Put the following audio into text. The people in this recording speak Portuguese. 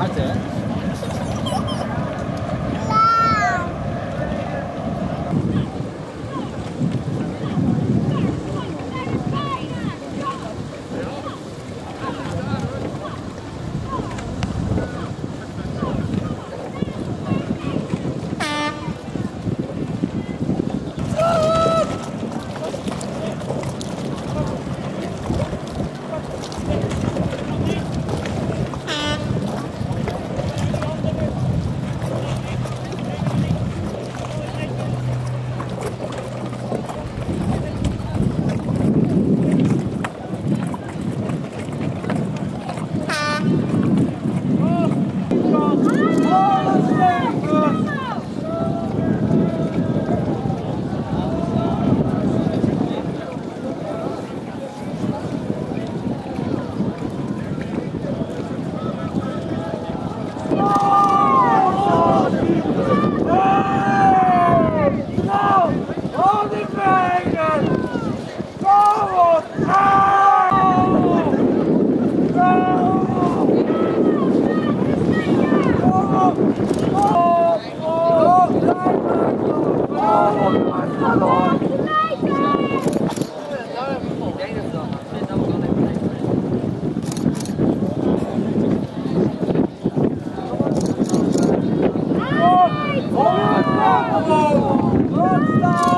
阿姐。Bravo!